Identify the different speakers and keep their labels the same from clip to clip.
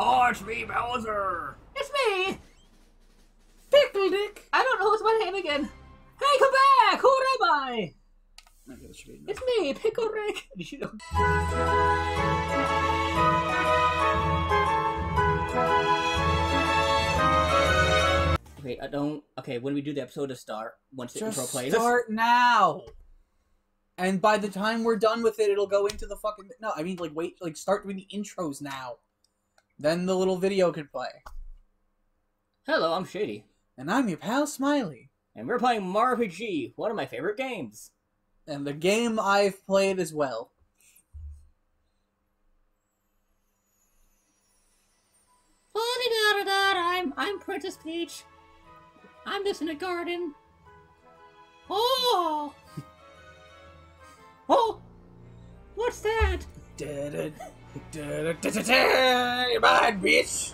Speaker 1: Oh, it's me, Bowser.
Speaker 2: It's me!
Speaker 1: Pickle Dick.
Speaker 2: I don't know what's my name again. Hey, come back! Who am I?
Speaker 1: Okay, that should be enough.
Speaker 2: It's me, Pickle Rick. You know- Okay, I don't. Okay, when we do the episode to start, once the intro
Speaker 1: Just
Speaker 2: plays.
Speaker 1: start now. And by the time we're done with it, it'll go into the fucking. No, I mean, like, wait, like, start doing the intros now. Then the little video could play.
Speaker 2: Hello, I'm Shady,
Speaker 1: And I'm your pal Smiley.
Speaker 2: and we're playing Mario RPG, one of my favorite games.
Speaker 1: And the game I've played as well.
Speaker 2: I'm I'm Princess Peach. I'm just in a garden. Oh, oh, what's that?
Speaker 1: You mind, bitch?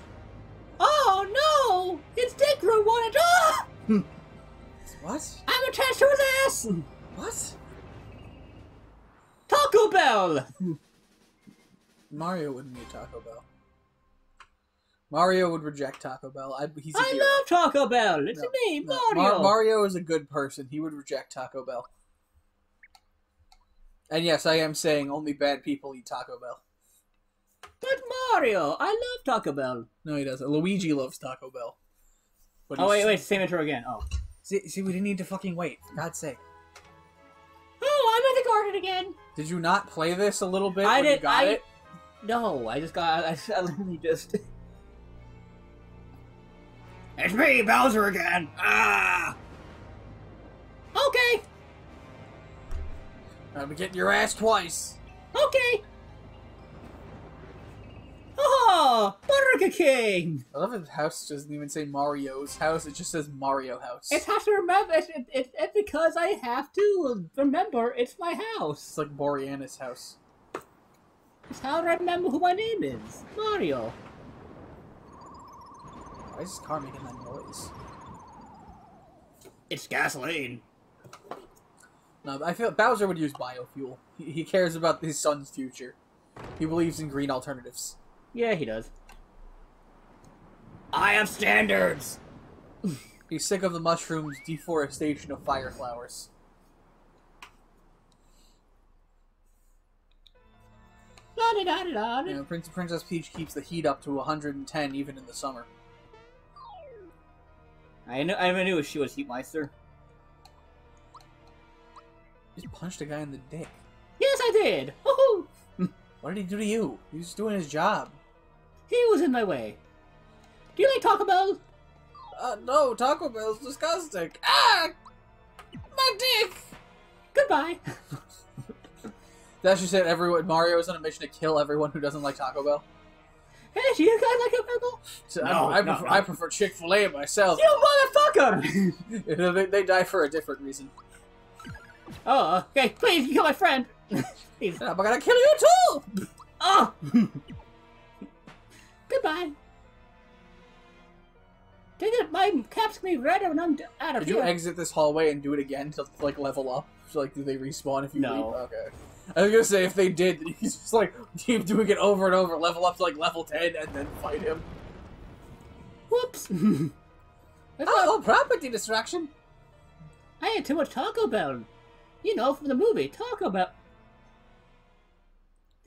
Speaker 2: Oh no! It's Dickroot wanted. Ah!
Speaker 1: What?
Speaker 2: I'm attached to his ass.
Speaker 1: What?
Speaker 2: Taco Bell.
Speaker 1: Mario wouldn't need Taco Bell. Mario would reject Taco Bell. I, he's a
Speaker 2: I
Speaker 1: hero.
Speaker 2: love Taco Bell. It's
Speaker 1: No,
Speaker 2: me,
Speaker 1: No,
Speaker 2: Mario.
Speaker 1: Mar- Mario is a good person. He would reject Taco Bell. And yes, I am saying only bad people eat Taco Bell.
Speaker 2: But Mario, I love Taco Bell.
Speaker 1: No, he doesn't. Luigi loves Taco Bell. But
Speaker 2: Oh wait, wait, same intro again. Oh.
Speaker 1: See, see, we didn't need to fucking wait. For God's sake.
Speaker 2: Oh, I'm in the garden again.
Speaker 1: Did you not play this a little bit
Speaker 2: I
Speaker 1: when you
Speaker 2: did-
Speaker 1: got
Speaker 2: I-
Speaker 1: it?
Speaker 2: No, I just got. I, I literally just.
Speaker 1: It's me, Bowser again. Ah!
Speaker 2: Okay,
Speaker 1: I'm getting your ass twice.
Speaker 2: okay. Oh, Burger King.
Speaker 1: I love his house doesn't even say Mario's house. It just says Mario House.
Speaker 2: It has to remember. It's, it, it, it's because I have to remember. It's my house.
Speaker 1: It's like Boreanaz house.
Speaker 2: It's how do I remember who my name is. Mario.
Speaker 1: Why is this car making that noise?
Speaker 2: It's gasoline.
Speaker 1: No, I feel Bowser would use biofuel. He, he cares about his son's future. He believes in green alternatives.
Speaker 2: Yeah, he does. I have standards.
Speaker 1: He's sick of the mushrooms' deforestation of fire flowers.
Speaker 2: La da da da da.
Speaker 1: You know, Prince Princess Peach keeps the heat up to 110 even in the summer.
Speaker 2: I knew. I knew she was Heatmeister.
Speaker 1: Just punched a guy in the dick.
Speaker 2: Yes, I did. Woohoo!
Speaker 1: What did he do to you? He was doing his job.
Speaker 2: He was in my way. Do you like Taco Bell?
Speaker 1: Uh, no, Taco Bell's disgusting. Ah! My dick!
Speaker 2: Goodbye.
Speaker 1: That's just it. Everyone, Mario is on a mission to kill everyone who doesn't like Taco Bell.
Speaker 2: Hey, do you guys like a pickle?
Speaker 1: So
Speaker 2: No,
Speaker 1: I, I
Speaker 2: no,
Speaker 1: prefer,
Speaker 2: no.
Speaker 1: I prefer Chick Fil A myself.
Speaker 2: You motherfucker!
Speaker 1: You know, they, they die for a different reason.
Speaker 2: oh, okay. Please, you kill my friend. Please.
Speaker 1: I'm gonna kill you too.
Speaker 2: Oh. Goodbye. Dang it, my cap's gonna be red when I'm d- out of
Speaker 1: Did
Speaker 2: here.
Speaker 1: you exit this hallway and do it again to like level up? So, like, do they respawn if you
Speaker 2: No.
Speaker 1: leave? Okay. I was gonna say if they did, he's just like keep doing it over and over, level up to like level ten, and then fight him.
Speaker 2: Whoops. That's oh, not-
Speaker 1: Oh, property distraction.
Speaker 2: I ate too much Taco Bell. You know, from the movie Taco Bell.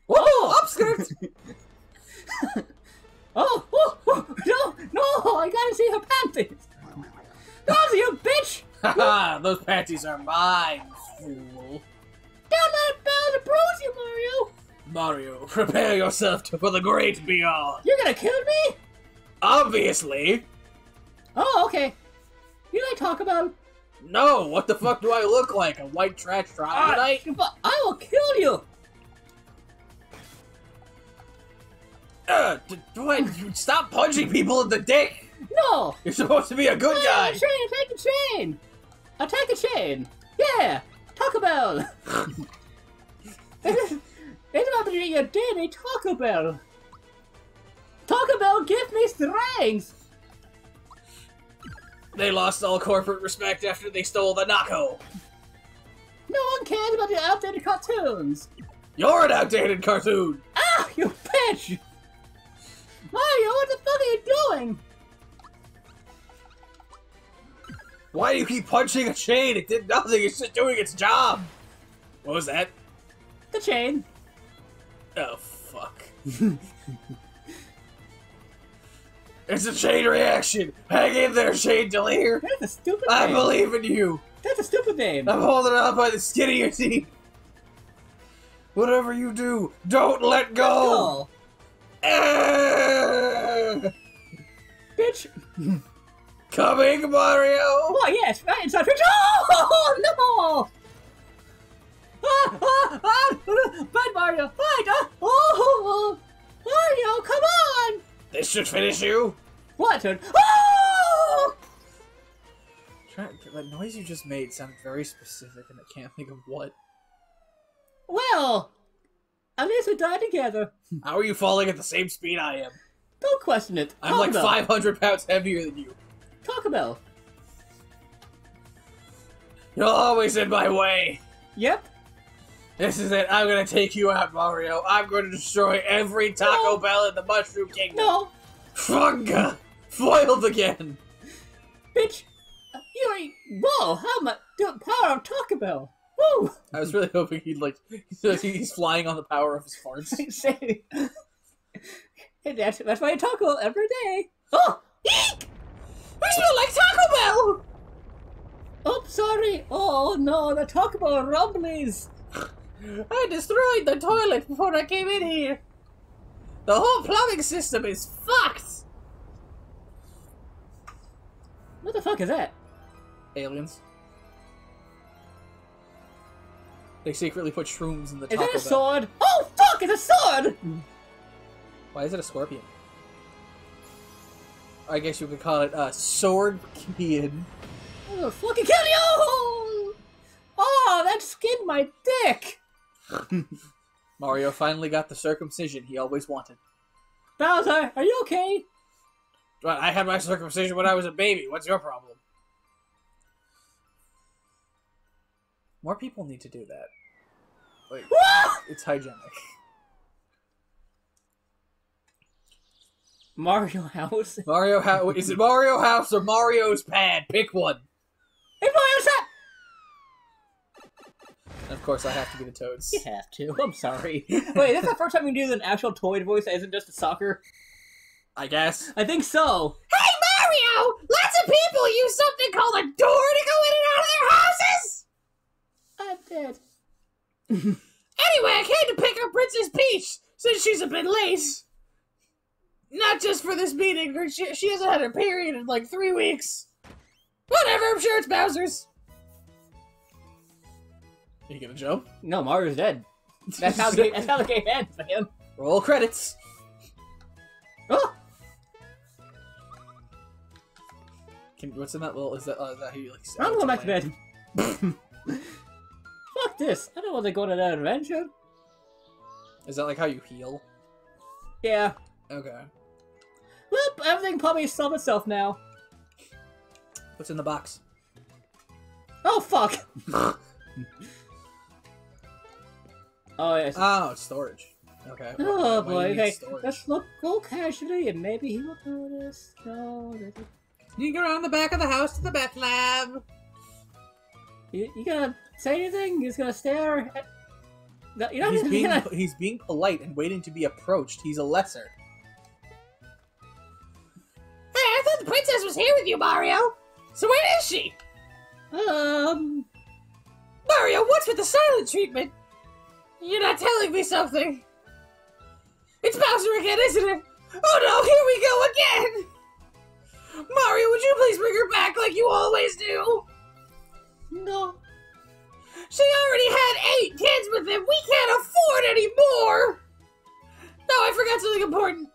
Speaker 1: Whoa, oh! upskirt.
Speaker 2: Oh, oh, oh, no, no! I gotta see her panties. Bowser, you bitch!
Speaker 1: Haha, those panties are mine, fool.
Speaker 2: Don't let Bowser bruise you, Mario.
Speaker 1: Mario, prepare yourself to, for the great beyond.
Speaker 2: You're gonna kill me?
Speaker 1: Obviously.
Speaker 2: Oh, okay. You like talk about?
Speaker 1: No, what the fuck do I look like? A white trash
Speaker 2: Ah,
Speaker 1: troglodyte?
Speaker 2: I will kill you.
Speaker 1: Uh, d- do I stop punching people in the dick?
Speaker 2: No.
Speaker 1: You're supposed to be a good guy.
Speaker 2: Chain, attack a chain. Attack a chain. Yeah. Taco Bell. it's about to be a daily Taco Bell. Taco Bell, give me strength.
Speaker 1: They lost all corporate respect after they stole the Nako.
Speaker 2: No one cares about the outdated cartoons.
Speaker 1: You're an outdated cartoon.
Speaker 2: Ah, you bitch! Mario, what the fuck are you doing?
Speaker 1: Why do you keep punching a chain? It did nothing. It's just doing its job. What was that?
Speaker 2: The chain.
Speaker 1: Oh fuck. it's a chain reaction. Hang in there, Shane Delir.
Speaker 2: That's a stupid
Speaker 1: I
Speaker 2: name.
Speaker 1: believe in you.
Speaker 2: That's a stupid name.
Speaker 1: I'm holding on by the skin of your teeth. Whatever you do, don't let go.
Speaker 2: Oh, bitch.
Speaker 1: Coming, Mario.
Speaker 2: Oh, yes, right inside fridge. Oh, no! Ah, ah, ah! Bad Mario! Right! Ah, oh, Mario, come on!
Speaker 1: This should finish you.
Speaker 2: What? Oh!
Speaker 1: Try- That noise you just made sounded very specific, and I can't think of what.
Speaker 2: Well, least we die together.
Speaker 1: How are you falling at the same speed I am?
Speaker 2: Don't question it.
Speaker 1: I'm
Speaker 2: Taco
Speaker 1: like
Speaker 2: Bell.
Speaker 1: 500 pounds heavier than you.
Speaker 2: Taco Bell.
Speaker 1: You're always in my way.
Speaker 2: Yep.
Speaker 1: This is it. I'm gonna take you out, Mario. I'm gonna destroy every Taco
Speaker 2: No.
Speaker 1: Bell in the Mushroom Kingdom.
Speaker 2: No,
Speaker 1: Funga! Foiled again!
Speaker 2: bitch. You ain't. Whoa! How much the power of Taco Bell? Woo!
Speaker 1: I was really hoping he'd like he's flying on the power of his farts.
Speaker 2: Say. And that's why I taco every day. Oh! Eek!
Speaker 1: I smell like Taco Bell!
Speaker 2: Oh, sorry. Oh no, the Taco Bell rumblies.
Speaker 1: I destroyed the toilet before I came in here. The whole plumbing system is fucked.
Speaker 2: What the fuck is that?
Speaker 1: Aliens. They secretly put shrooms in the
Speaker 2: Is
Speaker 1: Taco
Speaker 2: that a sword? Oh fuck! It's a sword.
Speaker 1: Why is it a scorpion? I guess you could call it a sword scorpion.
Speaker 2: Oh, fucking kill you! Oh, that skinned my dick.
Speaker 1: Mario finally got the circumcision he always wanted.
Speaker 2: Bowser, are you okay?
Speaker 1: I had my circumcision when I was a baby. What's your problem? More people need to do that. Like, it's hygienic.
Speaker 2: Mario House.
Speaker 1: Mario House. Is it Mario House or Mario's Pad? Pick one.
Speaker 2: It's Mario's hat.
Speaker 1: And of course, I have to be the Toads.
Speaker 2: You have to. I'm sorry. Wait, this is the first time you do an actual toy voice that isn't just a soccer.
Speaker 1: I guess.
Speaker 2: I think so.
Speaker 1: Hey, Mario! Lots of people use something called a door to go in and out of their houses!
Speaker 2: I'm dead.
Speaker 1: Anyway, I came to pick up Princess Peach since she's a bit late. Not just for this meeting, her- she, she hasn't had her period in like three weeks. Whatever, I'm sure it's Bowser's. you gonna jump?
Speaker 2: No, Mario's dead. That's how the game, that's how the game ends, man.
Speaker 1: Roll credits.
Speaker 2: Oh,
Speaker 1: Can, what's in that little? Is that, uh, is that how you like?
Speaker 2: I'm going back to bed. Fuck this. I don't want to go on that adventure.
Speaker 1: Is that like how you heal?
Speaker 2: Yeah.
Speaker 1: Okay.
Speaker 2: Well, everything probably solved itself now.
Speaker 1: What's in the box?
Speaker 2: Oh, fuck. Oh, yes.
Speaker 1: Oh, it's storage. Okay.
Speaker 2: Oh
Speaker 1: you
Speaker 2: boy, okay. Let's look go casually and maybe he will notice. No,
Speaker 1: You go around the back of the house to the meth lab.
Speaker 2: You, you gonna say anything? He's gonna stare at. No, you're not
Speaker 1: He's being
Speaker 2: gonna.
Speaker 1: he's being polite and waiting to be approached. He's a lesser. Hey, I thought the princess was here with you, Mario. So where is she?
Speaker 2: Um.
Speaker 1: Mario, what's with the silent treatment? You're not telling me something. It's Bowser again, isn't it? Oh no, here we go again! Mario, would you please bring her back like you always do?
Speaker 2: No.
Speaker 1: She already had eight kids with him. We can't afford any more. No, I forgot something important.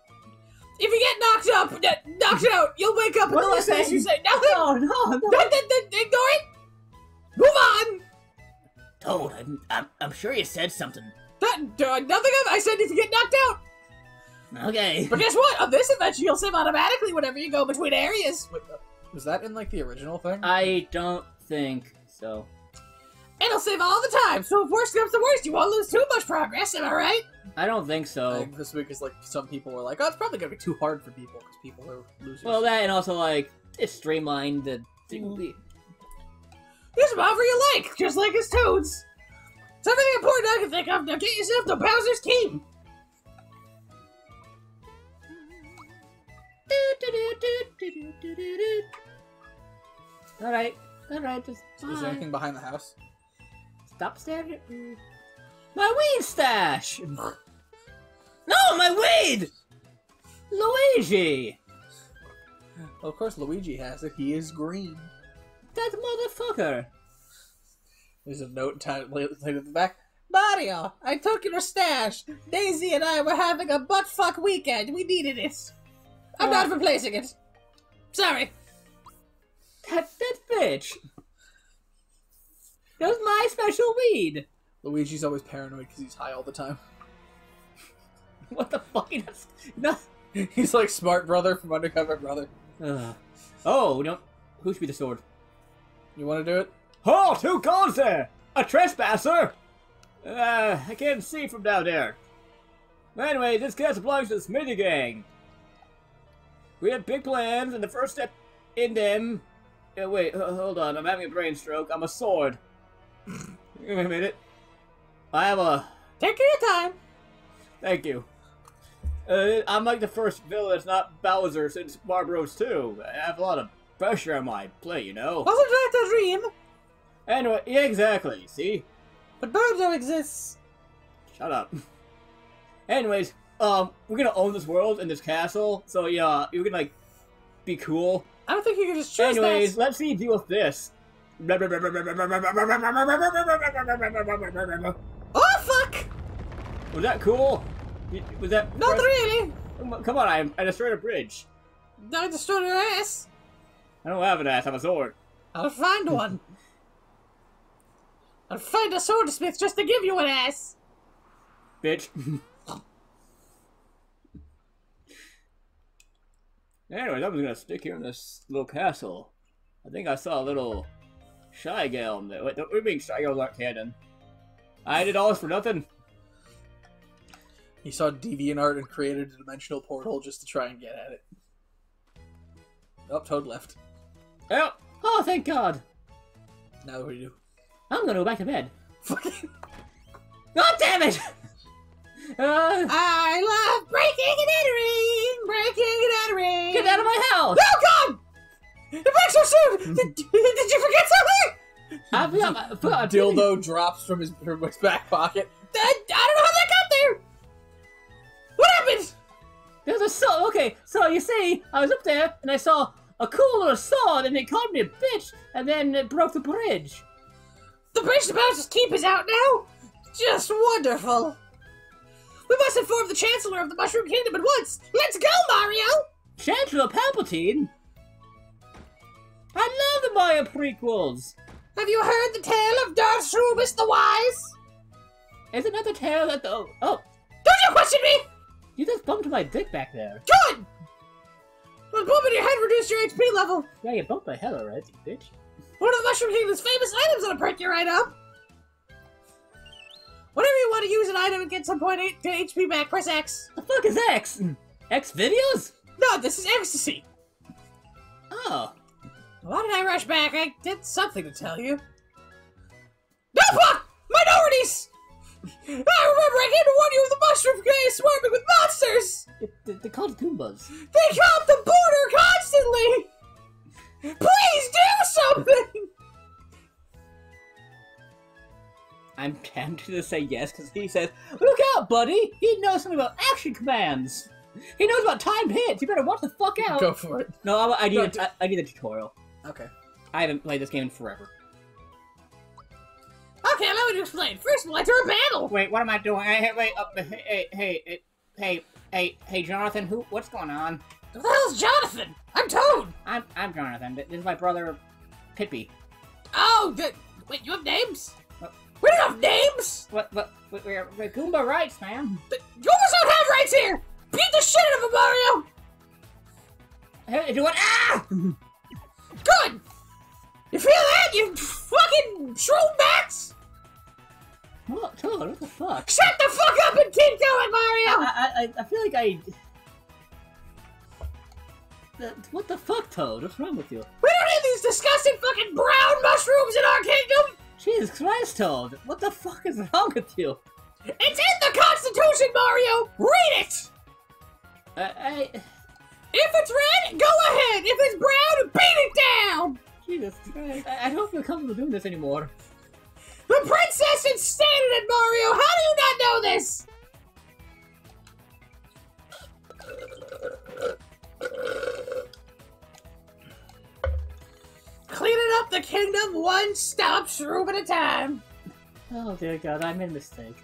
Speaker 1: If you get knocked up, knocked out, you'll wake up and
Speaker 2: What
Speaker 1: the
Speaker 2: are you
Speaker 1: last thing you say nothing.
Speaker 2: No, no, no.
Speaker 1: Don't- don't- don't- Ignore it. Move on.
Speaker 2: Toad, I'm, I'm, I'm sure you said something.
Speaker 1: That, uh, nothing of. I said if you get knocked out.
Speaker 2: Okay.
Speaker 1: But guess what? On this adventure, you'll save automatically whenever you go between areas. Was that in like the original thing?
Speaker 2: I don't think so.
Speaker 1: It'll save all the time, so if worst comes to worst, you won't lose too much progress, am I right?
Speaker 2: I don't think so.
Speaker 3: think this week is like some people were like, oh, it's probably gonna be too hard for people because people are losers.
Speaker 2: Well, that and also like it's streamlined. The,
Speaker 3: Mm.
Speaker 2: the
Speaker 1: Use them however you like, just like his toads. It's everything important I can think of. Now get yourself to Bowser's Keep.
Speaker 2: All right, all right, just
Speaker 3: is there anything behind the house?
Speaker 2: Stop staring at me. My weed stash! no, my weed! Luigi!
Speaker 3: Well, of course, Luigi has it. He is green.
Speaker 2: That motherfucker!
Speaker 3: There's a note tied later at the back. Mario, I took your stash.
Speaker 1: Daisy and I were having a butt fuck weekend. We needed it. I'm
Speaker 2: Oh.
Speaker 1: not replacing it. Sorry.
Speaker 2: That, that bitch! That was my special weed!
Speaker 3: Luigi's always paranoid because he's high all the time.
Speaker 2: What the fuck? That's, no.
Speaker 3: He's like smart brother from Undercover Brother.
Speaker 2: Ugh. Oh, no. Who should be the sword?
Speaker 3: You want to do it?
Speaker 2: Halt! Who goes there? A trespasser? Uh, I can't see from down there. Anyway, this castle belongs to the Smithy Gang. We have big plans, and the first step in them. Uh, wait, uh, hold on. I'm having a brain stroke. I'm a sword. Wait a minute. I have a.
Speaker 1: Take your time.
Speaker 2: Thank you. Uh, I'm like the first villain that's not Bowser since Mario Bros. 2. I have a lot of pressure on my plate, you know?
Speaker 1: Wasn't that a dream?
Speaker 2: Anyway, yeah, exactly. See?
Speaker 1: But Birdo exists.
Speaker 2: Shut up. Anyways, um, we're gonna own this world and this castle, so yeah, you can like be cool.
Speaker 1: I don't think you can just choose
Speaker 2: Anyways,
Speaker 1: that.
Speaker 2: let's see you deal with this.
Speaker 1: Oh fuck!
Speaker 2: Was that cool? Was that
Speaker 1: Not really.
Speaker 2: Come on, I, I destroyed a bridge.
Speaker 1: I destroyed your ass.
Speaker 2: I don't have an ass. I have a sword.
Speaker 1: I'll find one. I'll find a swordsmith just to give you an ass.
Speaker 2: bitch. Anyways, I'm just gonna stick here in this little castle. I think I saw a little shy gal in there. Wait, what do you mean shy gals aren't canon? I did all this for nothing.
Speaker 3: He saw DeviantArt and created a dimensional portal just to try and get at it. Oh, Toad left.
Speaker 2: Oh, oh, thank God.
Speaker 3: Now what do we do?
Speaker 2: I'm gonna go back to bed.
Speaker 3: Fucking.
Speaker 2: God damn it! Uh,
Speaker 1: I love breaking and entering, breaking and entering.
Speaker 2: get out of my house!
Speaker 1: Oh God! It breaks so soon. did, did you forget something?
Speaker 2: I forgot my, I forgot my
Speaker 3: Dildo drops from his, from his back pocket.
Speaker 1: I, I don't know how that got there. What happened?
Speaker 2: There's a saw. Okay, so you see, I was up there and I saw a cool little sword and they called me a bitch and then it broke the bridge.
Speaker 1: The bridge about to Bowser's Keep is out now. Just wonderful. We must inform the Chancellor of the Mushroom Kingdom at once. Let's go, Mario.
Speaker 2: Chancellor Palpatine? I love the Mario prequels!
Speaker 1: Have you heard the tale of Darth Rubus the Wise?
Speaker 2: That the tale that the. Oh, oh,
Speaker 1: Don't you question me.
Speaker 2: you just bumped my dick back there.
Speaker 1: Good. Well, bumping your head reduced your HP level.
Speaker 2: Yeah, you bumped my head alright, bitch.
Speaker 1: One of the Mushroom Kingdom's famous items that'll perk you right up. Whenever you want to use an item and get some point eight to HP back, press X.
Speaker 2: The fuck is X? X videos?
Speaker 1: No, this is ecstasy.
Speaker 2: Oh.
Speaker 1: Why did I rush back? I did something to tell you. No fuck! Minorities! I remember I came to warn you of the mushroom craze swarming with monsters!
Speaker 2: They, they called Goombas.
Speaker 1: They come the border constantly! Please do something!
Speaker 2: I'm tempted to say yes because he says, Look out, buddy! He knows something about action commands! He knows about timed hits! You better watch the fuck out!
Speaker 3: Go for it.
Speaker 2: No, I, I, need
Speaker 3: No,
Speaker 2: a, I, I need a tutorial.
Speaker 3: Okay.
Speaker 2: I haven't played this game in forever.
Speaker 1: Okay, let me explain. First, we'll enter a battle.
Speaker 2: Wait, what am I doing? Hey, hey, wait, uh, hey, hey, hey, hey, hey, hey, Jonathan, who, what's going on?
Speaker 1: Who the hell's Jonathan? I'm Toad.
Speaker 2: I'm, I'm Jonathan. This is my brother, Pippi.
Speaker 1: Oh, good. Wait, you have names?
Speaker 2: What?
Speaker 1: We don't have names.
Speaker 2: What, what, what we're, we're Goomba rights, man.
Speaker 1: Th- You almost don't have rights here. Beat the shit out of him, Mario.
Speaker 2: Hey, do what? Ah!
Speaker 1: You feel that? You fucking shroom bats?
Speaker 2: What? Toad, what the fuck?
Speaker 1: Shut the fuck up and keep going, Mario!
Speaker 2: I, I, I feel like I... What the fuck, Toad? What's wrong with you?
Speaker 1: We don't need these disgusting fucking brown mushrooms in our kingdom!
Speaker 2: Jesus Christ, Toad! What the fuck is wrong with you?
Speaker 1: It's in the Constitution, Mario! Read it!
Speaker 2: I, I...
Speaker 1: If it's red, go ahead! If it's brown, beat it down!
Speaker 2: Jesus Christ. I, I don't feel comfortable doing this anymore.
Speaker 1: The princess is standing Mario! How do you not know this? Cleaning up the kingdom one stop shroom at a time.
Speaker 2: Oh dear God, I made a mistake.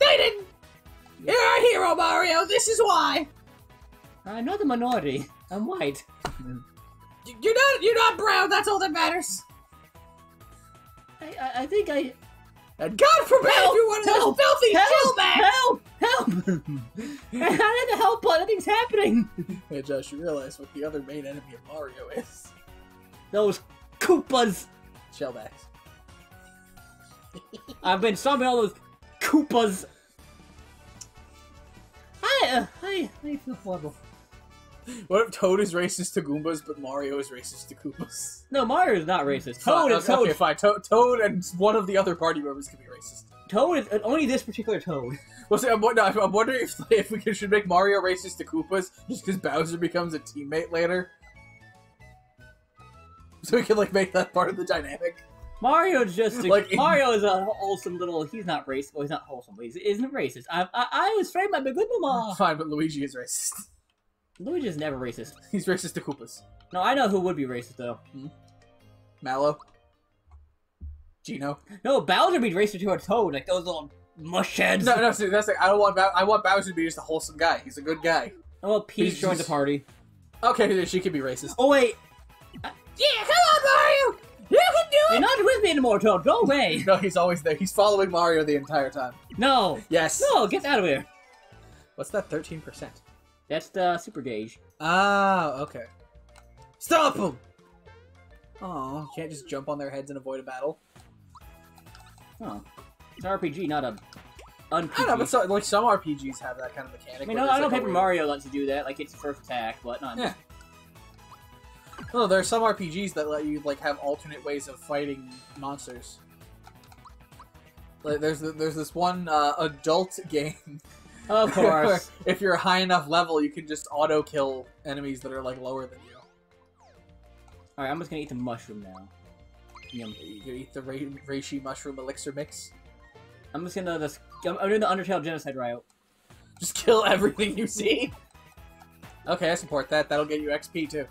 Speaker 1: They didn't. You're our hero, Mario. This is why.
Speaker 2: I'm not a minority. I'm white.
Speaker 1: You're not. You're not brown. That's all that matters.
Speaker 2: I, I, I think I...
Speaker 1: And God forbid
Speaker 2: Help!
Speaker 1: you're one of those filthy
Speaker 2: Help!
Speaker 1: shellbacks.
Speaker 2: Help! Help! I need the help, but nothing's happening.
Speaker 3: Hey Josh, you realize what the other main enemy of Mario is?
Speaker 2: Those Koopas.
Speaker 3: Shellbacks.
Speaker 2: I've been stopping all those Koopas. I, uh, I, I feel horrible.
Speaker 3: What if Toad is racist to Goombas, but Mario is racist to Koopas?
Speaker 2: No, Mario is not racist. Toad is Toad.
Speaker 3: okay, fine. Toad, Toad and one of the other party members can be racist.
Speaker 2: Toad is uh, only this particular Toad.
Speaker 3: Well, see, I'm, no, I'm wondering if, if we should make Mario racist to Koopas just because Bowser becomes a teammate later. So we can like make that part of the dynamic.
Speaker 2: Mario's just a,
Speaker 3: Like
Speaker 2: Mario is a wholesome little. He's not racist. Well, he's not wholesome, but he isn't racist. I, I, I was framed by my good mama.
Speaker 3: Fine, but Luigi is racist.
Speaker 2: Luigi's never racist.
Speaker 3: He's racist to Koopas.
Speaker 2: No, I know who would be racist though. Hmm.
Speaker 3: Mallow. Geno.
Speaker 2: No, Bowser be racist to a Toad, like those little mush heads.
Speaker 3: No, no, see, that's like I don't want Bow- I want Bowser to be just a wholesome guy. He's a good guy.
Speaker 2: Oh, Peach
Speaker 3: He's
Speaker 2: joined the party.
Speaker 3: Okay, she can be racist.
Speaker 2: Oh wait,
Speaker 1: Yeah, come on, Mario. You can do
Speaker 2: you're
Speaker 1: it.
Speaker 2: not with me anymore, Toad. Go away.
Speaker 3: No, he's always there. He's following Mario the entire time.
Speaker 2: No,
Speaker 3: Yes.
Speaker 2: no, get out of here.
Speaker 3: What's that? Thirteen percent.
Speaker 2: That's the super gauge.
Speaker 3: Ah, okay. Stop him! Oh, you can't just jump on their heads and avoid a battle.
Speaker 2: Oh, it's an RPG, not a un.
Speaker 3: I don't know, but so, like some RPGs have that kind of mechanic.
Speaker 2: I mean, no, I know
Speaker 3: like,
Speaker 2: Paper
Speaker 3: way-
Speaker 2: Mario lets you do that, like it's your first attack, but not.
Speaker 3: Yeah. No, there are some RPGs that let you like have alternate ways of fighting monsters. Like there's there's this one uh, adult game.
Speaker 2: Of course.
Speaker 3: if you're a high enough level, you can just auto kill enemies that are like lower than you.
Speaker 2: All right, I'm just gonna eat the mushroom now. Yum.
Speaker 3: You eat the Re- Reishi mushroom elixir mix.
Speaker 2: I'm just gonna just. I'm, I'm doing the Undertale genocide riot.
Speaker 3: Just kill everything you see. Okay, I support that. That'll get you XP too.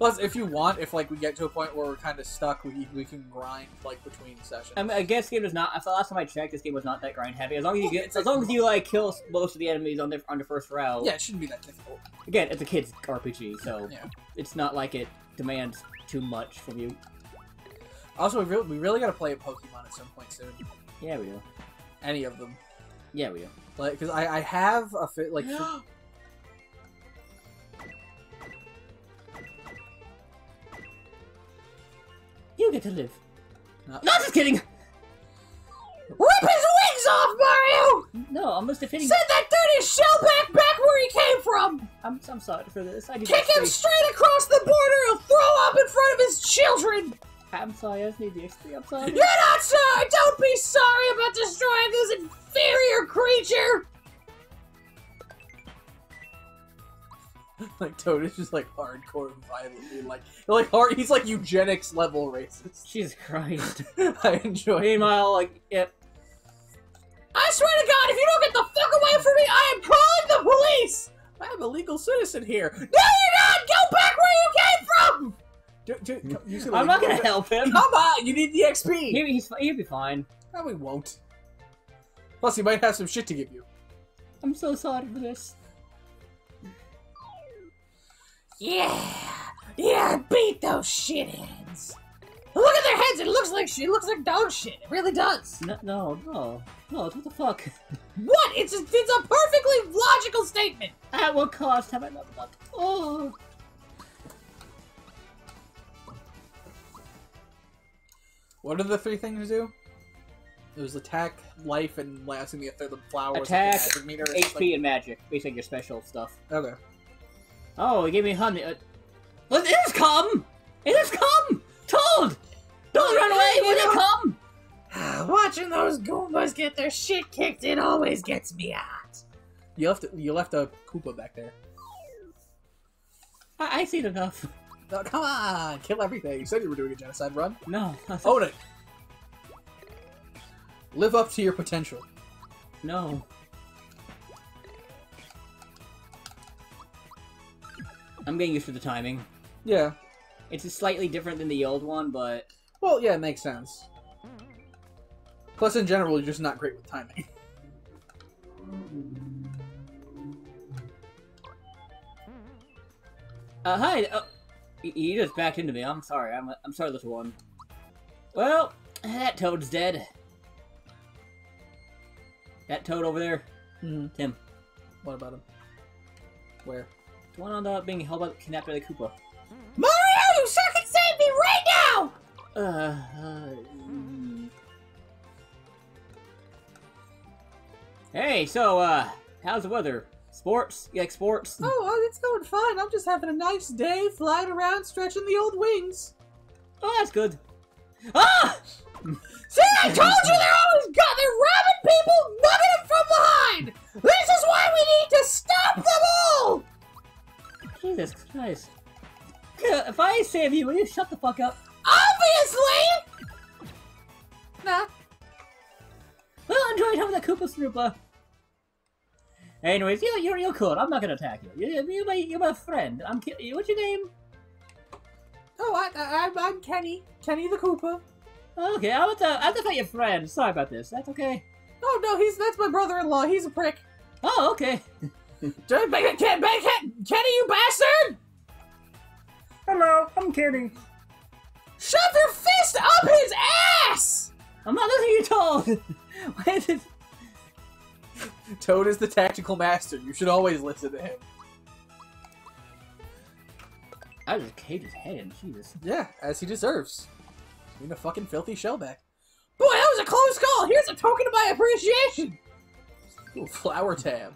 Speaker 3: Plus, if you want, if like we get to a point where we're kind of stuck, we we can grind like between sessions.
Speaker 2: I, mean, I guess this game is not. I last time I checked, this game was not that grind heavy. As long as you get, as long as you like kill most of the enemies on the on the first round.
Speaker 3: yeah, it shouldn't be that difficult.
Speaker 2: Again, it's a kids RPG, so
Speaker 3: Yeah.
Speaker 2: it's not like it demands too much from you.
Speaker 3: Also, we really, we really gotta play a Pokemon at some point soon.
Speaker 2: Yeah, we do.
Speaker 3: Any of them,
Speaker 2: Yeah, we do.
Speaker 3: like because I I have a fit like.
Speaker 2: You get to live.
Speaker 3: Uh, no.
Speaker 2: No, just kidding.
Speaker 1: Rip his wings off, Mario.
Speaker 2: No, I'm just defending.
Speaker 1: Send that dirty shellback back back where he came from.
Speaker 2: I'm, I'm sorry for this. I
Speaker 1: Kick him straight across the border. He'll throw up in front of his children.
Speaker 2: I'm sorry. I just need the XP. I'm sorry.
Speaker 1: You're not sorry. Don't be sorry about destroying this inferior creature.
Speaker 3: like Toad is just like hardcore violently like like hard. He's like eugenics level racist.
Speaker 2: Jesus Christ.
Speaker 3: I enjoy. it.
Speaker 2: Meanwhile, like, yep.
Speaker 1: I swear to God, if you don't get the fuck away from me, I am calling the police.
Speaker 3: I'm a legal citizen here.
Speaker 1: No, you're not. Go back where you came from.
Speaker 3: Do, do, mm. come-
Speaker 2: I'm not gonna help him.
Speaker 3: Come on, you need the XP.
Speaker 2: He, he's, he'll be fine.
Speaker 3: No, we won't. Plus, he might have some shit to give you.
Speaker 2: I'm so sorry for this.
Speaker 1: Yeah, yeah, beat those shitheads. Look at their heads. It looks like shit. It looks like dog shit. It really does.
Speaker 2: No, no, no. No, what the fuck?
Speaker 1: What? It's a, it's a perfectly logical statement.
Speaker 2: At what cost have I not done? Oh.
Speaker 3: What do the three things do? It was attack, life, and lasting the third of the flower. was
Speaker 2: Attack,
Speaker 3: like the meter. or something.
Speaker 2: HP and magic, basically your special stuff.
Speaker 3: Okay.
Speaker 2: Oh, he gave me honey. Uh, let it has come! It has come! Toad! Don't run away! Will it come?
Speaker 1: Watching those Goombas get their shit kicked, it always gets me hot.
Speaker 3: You left you left a Koopa back there.
Speaker 2: I, I seen enough.
Speaker 3: No, come on, kill everything. You said you were doing a genocide run.
Speaker 2: No.
Speaker 3: Own it. Live up to your potential.
Speaker 2: No. I'm getting used to the timing.
Speaker 3: Yeah.
Speaker 2: It's slightly different than the old one, but
Speaker 3: Well, yeah, it makes sense. Plus, in general, you're just not great with timing.
Speaker 2: uh, hi. Uh, he, just backed into me. I'm sorry. I'm I'm sorry, little one. Well, that toad's dead. That toad over there,
Speaker 3: Mm-hmm.
Speaker 2: Tim.
Speaker 3: What about him? Where?
Speaker 2: One on the being held up, kidnapped by the Koopa.
Speaker 1: Mario, you fucking save me right now!
Speaker 2: Uh, uh, mm. Hey, so, uh, how's the weather? Sports? You like sports?
Speaker 3: Oh, uh, it's going fine. I'm just having a nice day, flying around, stretching the old wings.
Speaker 2: Oh, that's good. Ah!
Speaker 1: See, I told you they're always got they're robbing people, mugging them from behind! This is why we need to stop them all!
Speaker 2: Jesus Christ. If I save you, will you shut the fuck up?
Speaker 1: Obviously!
Speaker 3: Nah.
Speaker 2: Well, I enjoyed having the Koopa Troopa. Anyways, you, you're, you're cool. I'm not gonna attack you. you you're, my, you're my friend. I'm What's your name?
Speaker 3: Oh, I, I, I'm- I'm Kenny. Kenny the Koopa.
Speaker 2: Okay, I want to, I to your friend. Sorry about this. That's okay.
Speaker 3: Oh no, he's that's my brother-in-law. He's a prick.
Speaker 2: Oh, okay.
Speaker 1: Ken, Ken, Ken, Kenny, you bastard!
Speaker 2: Hello, I'm kidding.
Speaker 1: Shove your fist up his ass!
Speaker 2: I'm not listening to you, Toad. Why is?
Speaker 3: Toad is the tactical master. You should always listen to him.
Speaker 2: I just caved his head in. Jesus.
Speaker 3: Yeah, as he deserves. Being a fucking filthy shellback.
Speaker 1: Boy, that was a close call. Here's a token of my appreciation.
Speaker 3: Ooh, flower tab.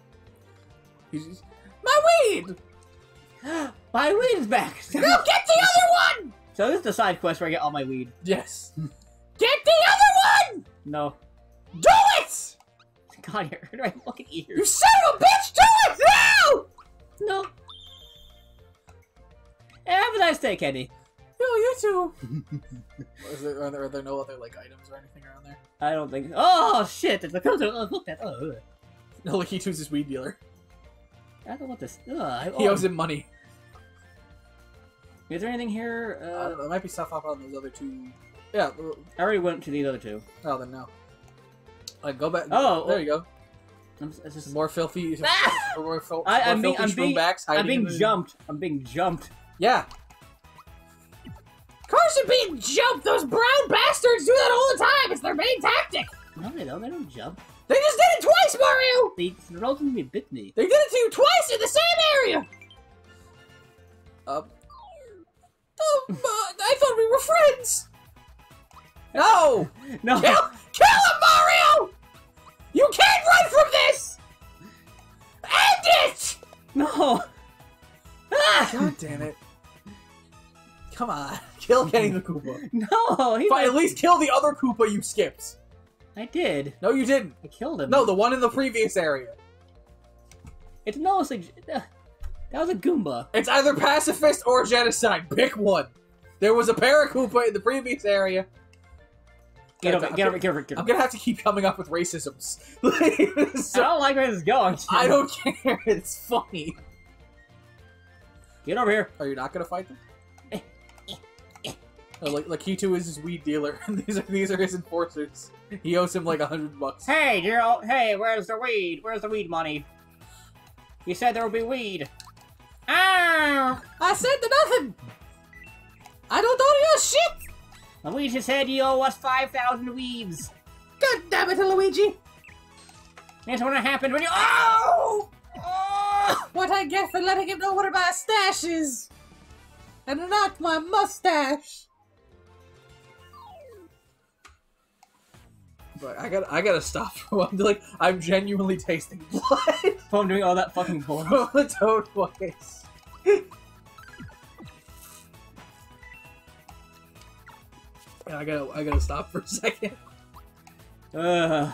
Speaker 3: He's,
Speaker 1: My weed.
Speaker 2: My weed's back.
Speaker 1: Now get the other one.
Speaker 2: so this is the side quest where I get all my weed.
Speaker 3: yes.
Speaker 1: Get the other one.
Speaker 2: No.
Speaker 1: Do it.
Speaker 2: God, you're hurting my fucking ears.
Speaker 1: You
Speaker 2: ears.
Speaker 1: son of a bitch. Do it now.
Speaker 2: No. Have a nice day, Kenny.
Speaker 3: Yo, you too. Is there, are, there, are there no other like items or anything around there?
Speaker 2: I don't think. Oh shit! It's a oh, look at. Oh, ugh.
Speaker 3: No, like he too's his weed dealer.
Speaker 2: I don't want this. Ugh, I,
Speaker 3: He
Speaker 2: oh,
Speaker 3: owes him money.
Speaker 2: Is there anything here?
Speaker 3: I
Speaker 2: Uh,
Speaker 3: don't know. There might be stuff up on those other two. Yeah.
Speaker 2: I already went to these other two.
Speaker 3: Oh, then no. Like go back.
Speaker 2: Oh,
Speaker 3: there you go.
Speaker 2: I'm, it's just,
Speaker 3: More filthy.
Speaker 2: Ah!
Speaker 3: more
Speaker 2: I, I'm being, I'm being, I'm being jumped. I'm being jumped.
Speaker 3: Yeah.
Speaker 1: Course you're being jumped. Those brown bastards do that all the time. It's their main tactic.
Speaker 2: No, they don't. They don't jump.
Speaker 1: They just did it twice, Mario.
Speaker 2: They relatively bit me.
Speaker 1: They did it to you twice in the same area.
Speaker 3: Up.
Speaker 1: Oh, uh, I thought we were friends.
Speaker 3: No.
Speaker 2: No.
Speaker 1: Kill, kill him, Mario! You can't run from this. End it.
Speaker 2: No. Ah!
Speaker 3: God damn it. Come on. Kill Kenny the Koopa.
Speaker 2: No. He's
Speaker 3: Fine, at least kill the other Koopa you skipped.
Speaker 2: I did.
Speaker 3: No, you didn't.
Speaker 2: I killed him.
Speaker 3: No, the one in the previous area.
Speaker 2: It's no. Like, uh, that was a Goomba.
Speaker 3: It's either pacifist or genocide. Pick one. There was a Paracoopa in the previous area.
Speaker 2: Get over.
Speaker 3: I'm
Speaker 2: Get over. Get over. Get
Speaker 3: I'm gonna have to keep coming up with racisms.
Speaker 2: I don't like where this is going.
Speaker 3: I don't care. It's funny.
Speaker 2: Get over here.
Speaker 3: Are you not gonna fight them? Oh, like Lakitu is his weed dealer, and these are these are his enforcers. He owes him like a hundred bucks.
Speaker 2: Hey, you Gerald. Hey, where's the weed? Where's the weed money? You said there would be weed. Ah!
Speaker 1: I said nothing. I don't owe you shit.
Speaker 2: Luigi said you owe us 5,000 weaves.
Speaker 1: God damn it, Luigi.
Speaker 2: That's what happened when you. Oh! oh!
Speaker 1: What I get for letting him know where my stash is. And not my mustache. But I got I gotta stop. I'm like I'm genuinely tasting blood
Speaker 2: From doing all that fucking blood.
Speaker 1: from the toad voice. Yeah, I gotta I gotta stop for a second.
Speaker 2: Uh,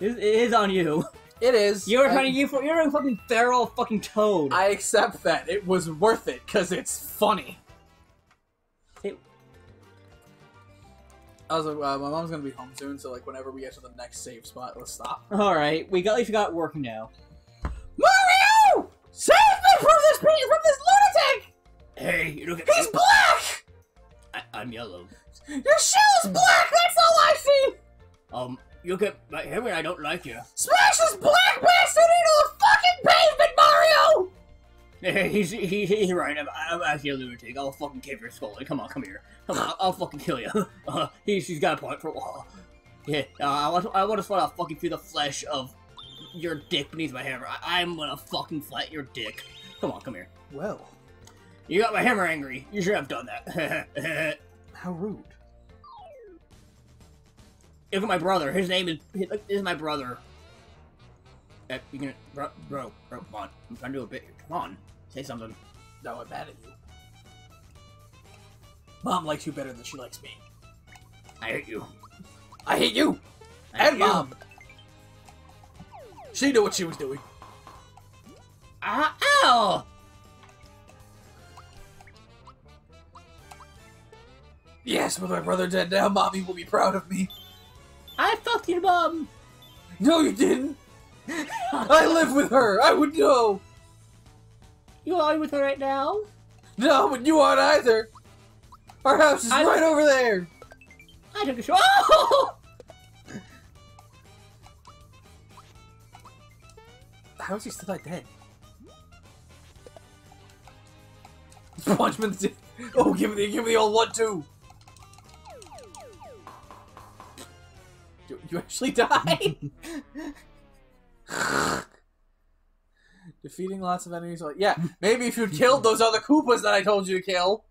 Speaker 2: it, it is on you.
Speaker 1: It is.
Speaker 2: You were
Speaker 1: I-
Speaker 2: trying to you for you're a fucking feral fucking toad.
Speaker 1: I accept that. It was worth it because it's funny. I was like, uh, my mom's gonna be home soon, so like whenever we get to the next safe spot, let's stop.
Speaker 2: all right, we got at least we got it working now.
Speaker 4: Mario! Save me from this pe- from this lunatic!
Speaker 2: Hey, you look at
Speaker 4: He's black!
Speaker 2: I, I'm yellow.
Speaker 4: Your shell's black, that's all I see!
Speaker 2: Um, you look at my hair and I don't like you.
Speaker 4: Smash this black bastard
Speaker 2: he's he, he's right. I'm, I'm actually a lunatic. I'll fucking cave your skull. in. Come on, come here. Come on, I'll, I'll fucking kill you. Uh, he's he's got a point for a while. Yeah, uh, I want to, I want to swallow fucking through the flesh of your dick beneath my hammer. I, I'm gonna fucking flat your dick. Come on, come here.
Speaker 1: Well,
Speaker 2: You got my hammer angry. You should have done that.
Speaker 1: how rude.
Speaker 2: Look at my brother. His name is his, is my brother. Uh, you gonna bro, bro bro come on. I'm trying to do a bit. here. Come on, say something.
Speaker 1: No, I'm mad at you. Mom likes you better than she likes me.
Speaker 2: I hate you.
Speaker 1: I hate you
Speaker 2: I hate
Speaker 1: and
Speaker 2: you.
Speaker 1: mom. She knew what she was doing.
Speaker 2: Ah, ow!
Speaker 1: Yes, with my brother dead now, mommy will be proud of me.
Speaker 2: I fucked your mom.
Speaker 1: No, you didn't. I live with her. I would know.
Speaker 2: You are with her right now?
Speaker 1: No, but you aren't either. Our house is
Speaker 2: I-
Speaker 1: right over there.
Speaker 2: I took a shot. Oh!
Speaker 1: How is he still not dead? Punch him in the. Oh, give me the give me the old one too. You, you actually died. Defeating lots of enemies. Like, yeah, maybe if you'd killed those other Koopas that I told you to kill.